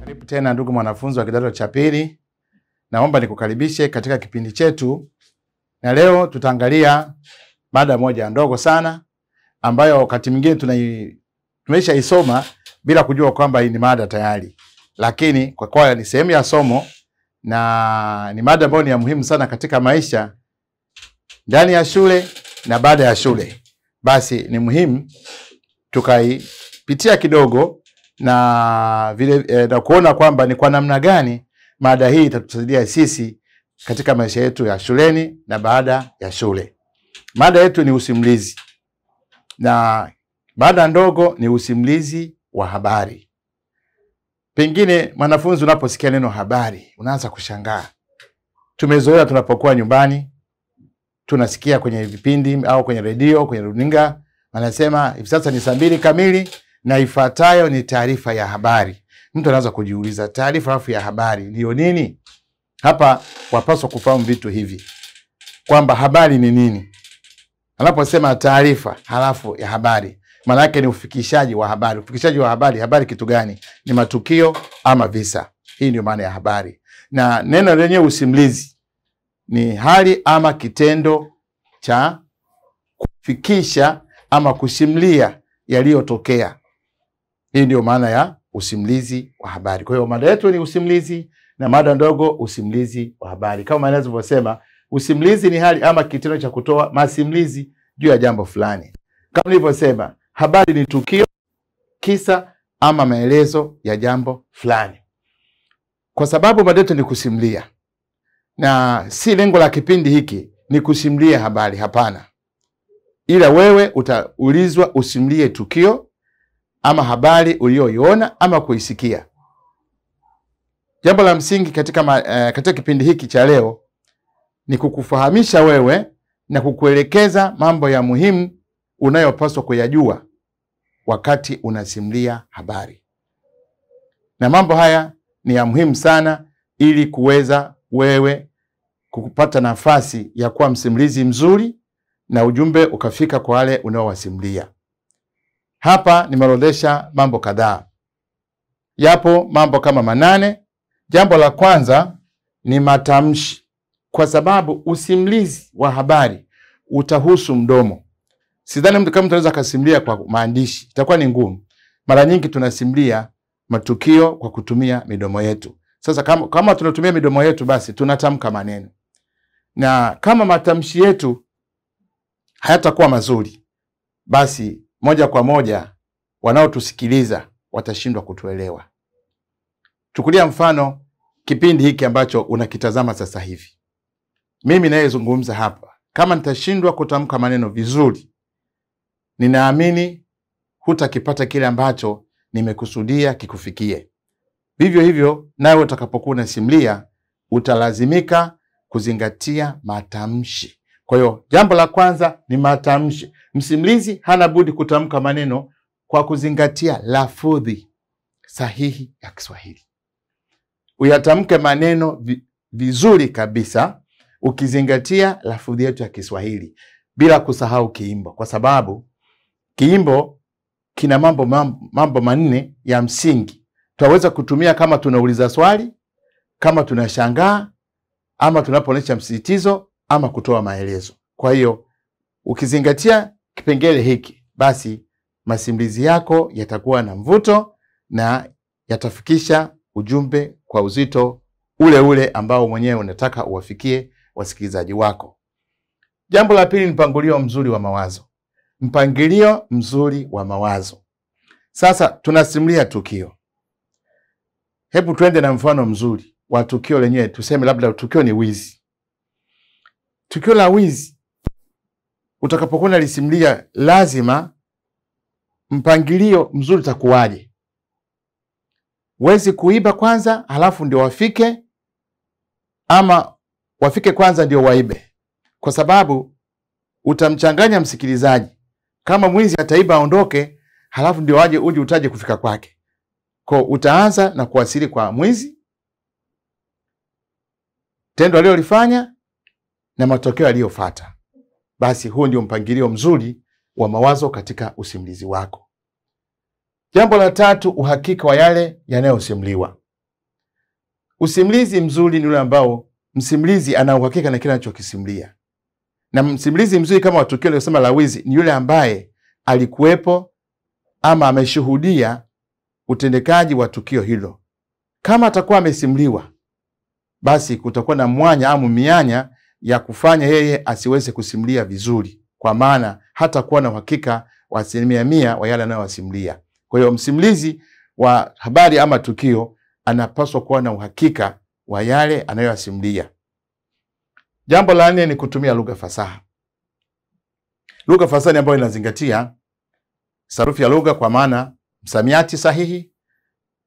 Karibu tena ndugu mwanafunzi wa kidato cha pili, naomba nikukaribishe katika kipindi chetu, na leo tutaangalia mada moja ndogo sana ambayo wakati mwingine tumeshaisoma bila kujua kwamba hii ni mada tayari, lakini kwa kuwa ni sehemu ya somo na ni mada ambayo ni ya muhimu sana katika maisha ndani ya shule na baada ya shule, basi ni muhimu tukaipitia kidogo na vile eh, na kuona kwamba ni kwa namna gani mada hii itatusaidia sisi katika maisha yetu ya shuleni na baada ya shule. Mada yetu ni usimulizi, na mada ndogo ni usimulizi wa habari. Pengine mwanafunzi, unaposikia neno habari unaanza kushangaa. Tumezoea tunapokuwa nyumbani, tunasikia kwenye vipindi au kwenye redio, kwenye runinga, wanasema hivi sasa ni saa mbili kamili na ifuatayo ni taarifa ya habari. Mtu anaweza kujiuliza taarifa alafu ya habari ndiyo nini? Hapa wapaswa kufahamu vitu hivi kwamba habari ni nini. Anaposema taarifa halafu ya habari, maana yake ni ufikishaji wa habari. Ufikishaji wa habari, habari kitu gani? Ni matukio ama visa. Hii ndio maana ya habari, na neno lenyewe usimlizi ni hali ama kitendo cha kufikisha ama kusimulia yaliyotokea. Hii ndio maana ya usimulizi wa habari. Kwa hiyo mada yetu ni usimlizi na mada ndogo usimlizi wa habari. Kama maana nilivyosema, usimulizi ni hali ama kitendo cha kutoa masimulizi juu ya jambo fulani. Kama nilivyosema, habari ni tukio, kisa ama maelezo ya jambo fulani. Kwa sababu mada yetu ni kusimulia, na si lengo la kipindi hiki ni kusimulia habari, hapana, ila wewe utaulizwa usimulie tukio ama habari uliyoiona ama kuisikia. Jambo la msingi katika, ma, eh, katika kipindi hiki cha leo ni kukufahamisha wewe na kukuelekeza mambo ya muhimu unayopaswa kuyajua wakati unasimulia habari, na mambo haya ni ya muhimu sana ili kuweza wewe kupata nafasi ya kuwa msimulizi mzuri na ujumbe ukafika kwa wale unaowasimulia. Hapa nimeorodhesha mambo kadhaa, yapo mambo kama manane. Jambo la kwanza ni matamshi, kwa sababu usimulizi wa habari utahusu mdomo. Sidhani mtu kama mtu anaweza akasimulia kwa maandishi, itakuwa ni ngumu. Mara nyingi tunasimulia matukio kwa kutumia midomo yetu. Sasa kama, kama tunatumia midomo yetu, basi tunatamka maneno, na kama matamshi yetu hayatakuwa mazuri, basi moja kwa moja wanaotusikiliza watashindwa kutuelewa. Chukulia mfano kipindi hiki ambacho unakitazama sasa hivi. Mimi nayezungumza hapa, kama nitashindwa kutamka maneno vizuri, ninaamini hutakipata kile ambacho nimekusudia kikufikie. Vivyo hivyo, nawe utakapokuwa unasimulia utalazimika kuzingatia matamshi. Kwa hiyo jambo la kwanza ni matamshi. Msimulizi hana budi kutamka maneno kwa kuzingatia lafudhi sahihi ya Kiswahili. Uyatamke maneno vizuri kabisa ukizingatia lafudhi yetu ya Kiswahili bila kusahau kiimbo, kwa sababu kiimbo kina mambo, mambo, manne ya msingi tunaweza kutumia kama tunauliza swali, kama tunashangaa, ama tunapoonyesha msisitizo ama kutoa maelezo. Kwa hiyo ukizingatia kipengele hiki, basi masimulizi yako yatakuwa na mvuto na yatafikisha ujumbe kwa uzito ule ule ambao mwenyewe unataka uwafikie wasikilizaji wako. Jambo la pili ni mpangilio mzuri wa mawazo. Mpangilio mzuri wa mawazo. Sasa tunasimulia tukio, hebu twende na mfano mzuri wa tukio lenyewe. Tuseme labda tukio ni wizi. Tukio la wizi utakapokuwa unalisimulia, lazima mpangilio mzuri utakuwaje? Wezi kuiba kwanza halafu ndio wafike, ama wafike kwanza ndio waibe? Kwa sababu utamchanganya msikilizaji. Kama mwizi ataiba aondoke, halafu ndio aje uje utaje kufika kwake, Ko, utaanza na kuwasili kwa mwizi, tendo alilolifanya na matokeo aliyofuata. Basi huu ndio mpangilio mzuri wa mawazo katika usimulizi wako. Jambo la tatu, uhakika wa yale yanayosimuliwa. Usimulizi mzuri ni ule ambao msimulizi ana uhakika na kile anachokisimulia, na msimulizi mzuri kama watukio aliosema la wizi ni yule ambaye alikuwepo ama ameshuhudia utendekaji wa tukio hilo. Kama atakuwa amesimuliwa, basi kutakuwa na mwanya au mianya ya kufanya yeye asiweze kusimulia vizuri, kwa maana hatakuwa na uhakika wa asilimia mia wa yale anayowasimulia. Kwa hiyo msimulizi wa habari ama tukio anapaswa kuwa na uhakika wa yale anayoyasimulia. Jambo la nne ni kutumia lugha fasaha. Lugha fasaha ni ambayo inazingatia sarufi ya lugha, kwa maana msamiati sahihi,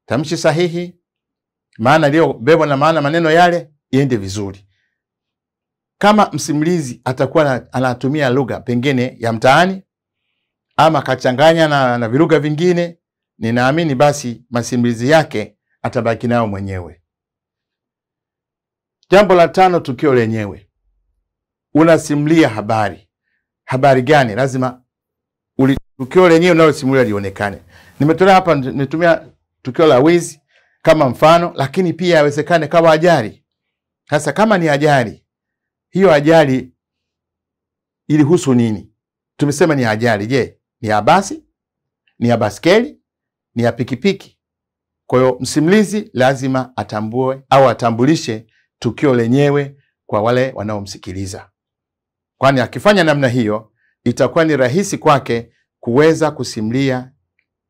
tamshi sahihi, maana iliyobebwa na maana maneno yale iende vizuri. Kama msimulizi atakuwa anatumia lugha pengine ya mtaani ama kachanganya na, na vilugha vingine, ninaamini basi masimulizi yake atabaki nayo mwenyewe. Jambo la tano, tukio lenyewe. Unasimulia habari. Habari gani? Lazima tukio lenyewe unalosimulia lionekane. Nimetolea hapa, nimetumia tukio la wizi kama mfano, lakini pia yawezekane kawa ajali. Sasa kama ni ajali, hiyo ajali ilihusu nini? Tumesema ni ajali. Je, ni ya basi? Ni ya baskeli? Ni ya pikipiki? Kwa hiyo msimulizi lazima atambue au atambulishe tukio lenyewe kwa wale wanaomsikiliza, kwani akifanya namna hiyo itakuwa ni rahisi kwake kuweza kusimulia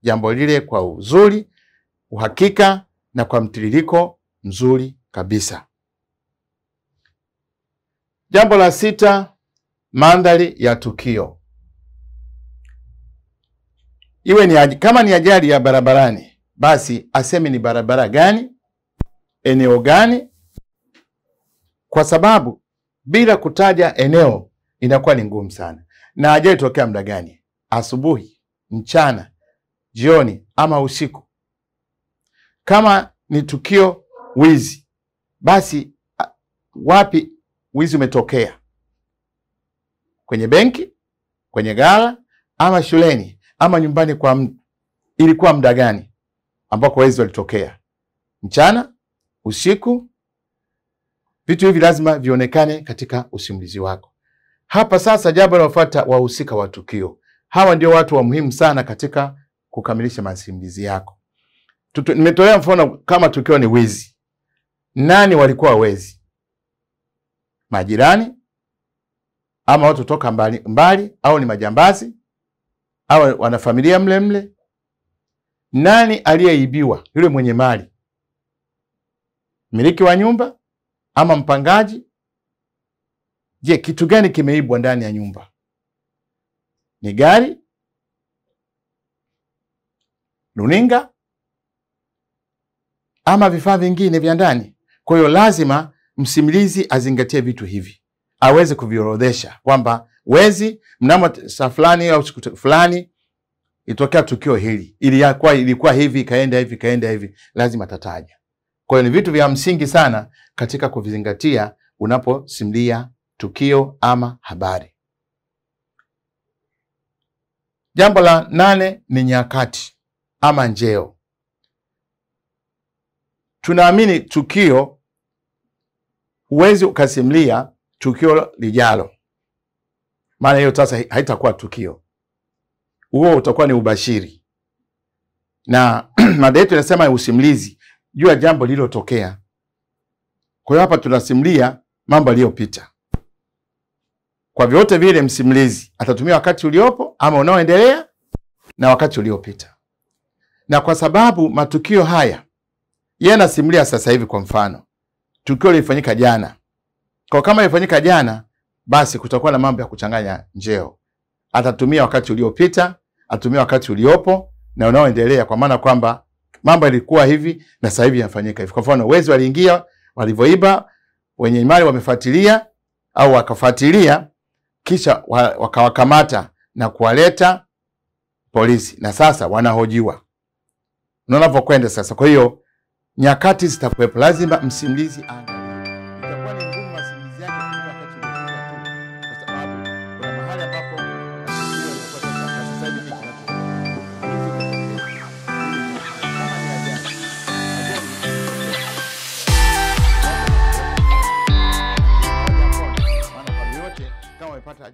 jambo lile kwa uzuri, uhakika na kwa mtiririko mzuri kabisa. Jambo la sita, mandhari ya tukio. Iwe ni kama ni ajali ya barabarani, basi aseme ni barabara gani, eneo gani, kwa sababu bila kutaja eneo inakuwa ni ngumu sana. Na ajali tokea muda gani? Asubuhi, mchana, jioni ama usiku? Kama ni tukio wizi, basi wapi wizi umetokea? Kwenye benki, kwenye gala ama shuleni, ama nyumbani kwa mtu? Ilikuwa muda gani ambako wezi walitokea? Mchana, usiku? Vitu hivi lazima vionekane katika usimulizi wako. Hapa sasa, jambo linalofuata, wahusika wa tukio. Hawa ndio watu wa muhimu sana katika kukamilisha masimulizi yako. Nimetolea mfano kama tukio ni wizi. Nani walikuwa wezi? Majirani ama watu toka mbali, mbali au ni majambazi au wanafamilia mle mle? Nani aliyeibiwa? Yule mwenye mali, mmiliki wa nyumba ama mpangaji? Je, kitu gani kimeibwa ndani ya nyumba? Ni gari, luninga ama vifaa vingine vya ndani? Kwa hiyo lazima msimulizi azingatie vitu hivi, aweze kuviorodhesha kwamba wezi mnamo saa fulani au siku fulani itokea tukio hili, ilikuwa ilikuwa hivi ikaenda hivi ikaenda hivi, lazima tataja. Kwa hiyo ni vitu vya msingi sana katika kuvizingatia unaposimulia tukio ama habari. Jambo la nane ni nyakati ama njeo. Tunaamini tukio, huwezi ukasimulia tukio lijalo, maana hiyo sasa haitakuwa tukio, huo utakuwa ni ubashiri. Na mada yetu inasema usimulizi juu ya jambo lililotokea. Kwa hiyo hapa tunasimulia mambo yaliyopita. Kwa vyote vile, msimlizi atatumia wakati uliopo ama unaoendelea na wakati uliopita, na kwa sababu matukio haya yeye anasimulia sasa hivi. Kwa mfano, tukio lilifanyika jana, kwa kama lilifanyika jana, basi kutakuwa na mambo ya kuchanganya njeo. Atatumia wakati uliopita, atumia wakati uliopo na unaoendelea, kwa maana kwamba mambo yalikuwa hivi na sasa hivi yanafanyika hivi. Kwa mfano, wezi waliingia, walivyoiba, wenye mali wamefuatilia au wakafuatilia, kisha wakawakamata na kuwaleta polisi, na sasa wanahojiwa. unaona vokwenda sasa. Kwa hiyo nyakati zitakuwepo, lazima msimulizi anga Itakuwa ni